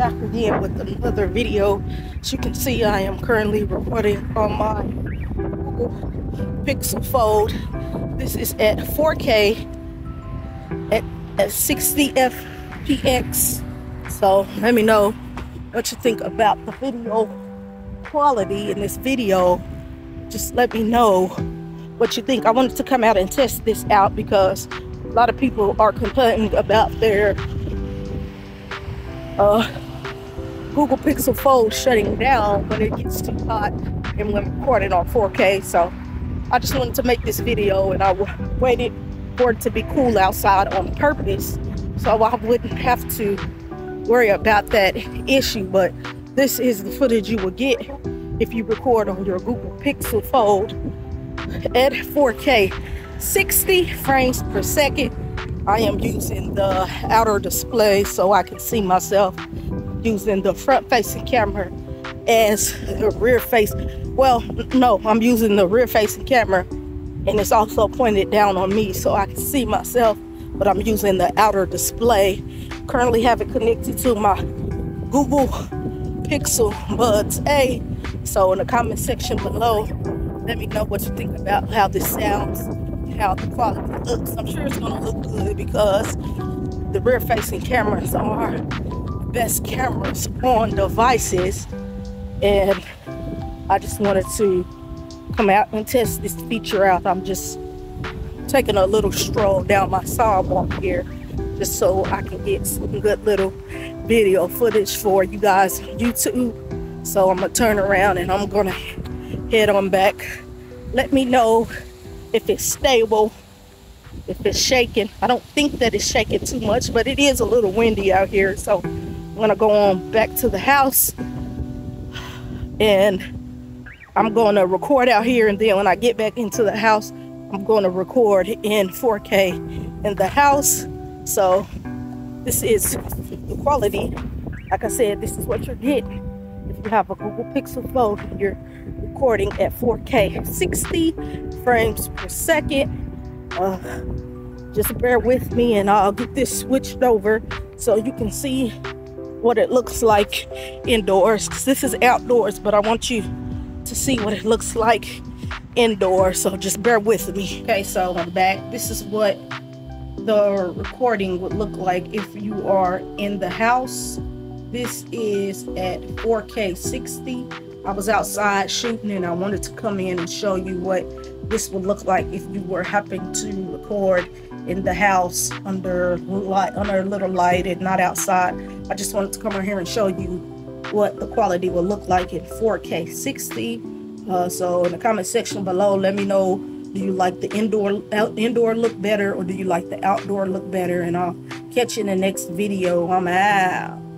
back again with another video. As you can see, I am currently recording on my Google Pixel Fold. This is at 4K at, at 60 FPS. So let me know what you think about the video quality in this video. Just let me know what you think. I wanted to come out and test this out because a lot of people are complaining about their uh, Google Pixel Fold shutting down when it gets too hot and when recording on 4K. So I just wanted to make this video and I waited for it to be cool outside on purpose so I wouldn't have to worry about that issue. But this is the footage you will get if you record on your Google Pixel Fold at 4K, 60 frames per second I am using the outer display so I can see myself using the front facing camera as the rear face. Well, no, I'm using the rear facing camera and it's also pointed down on me so I can see myself, but I'm using the outer display. Currently have it connected to my Google Pixel Buds A. So in the comment section below, let me know what you think about how this sounds how the quality looks. I'm sure it's gonna look good because the rear facing cameras are best cameras on devices. And I just wanted to come out and test this feature out. I'm just taking a little stroll down my sidewalk here just so I can get some good little video footage for you guys on YouTube. So I'm gonna turn around and I'm gonna head on back. Let me know if it's stable, if it's shaking. I don't think that it's shaking too much, but it is a little windy out here. So I'm gonna go on back to the house and I'm gonna record out here. And then when I get back into the house, I'm gonna record in 4K in the house. So this is the quality. Like I said, this is what you're getting if you have a Google Pixel Fold. You're recording at 4K, 60 frames per second. Uh, just bear with me and I'll get this switched over so you can see what it looks like indoors. This is outdoors, but I want you to see what it looks like indoors. So just bear with me. Okay, so on the back. This is what the recording would look like if you are in the house. This is at 4K 60 I was outside shooting and I wanted to come in and show you what this would look like if you were having to record in the house under light under a little light and not outside. I just wanted to come in here and show you what the quality will look like in 4K 60. Uh, so in the comment section below, let me know do you like the indoor out, indoor look better or do you like the outdoor look better? And I'll catch you in the next video. I'm out.